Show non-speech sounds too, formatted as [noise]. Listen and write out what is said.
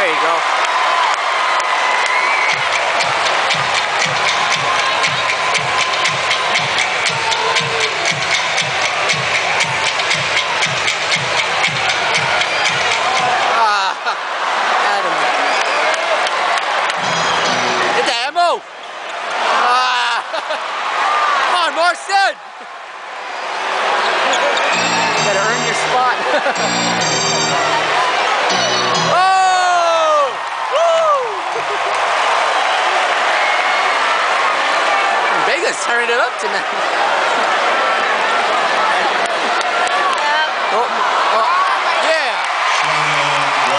There you go. Ah, Adam. Get the ammo! Ah. [laughs] On, Marston! You gotta earn your spot. [laughs] Vegas turning it up tonight.